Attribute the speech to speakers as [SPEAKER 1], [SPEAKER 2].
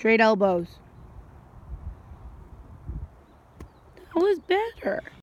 [SPEAKER 1] Straight elbows. That was better.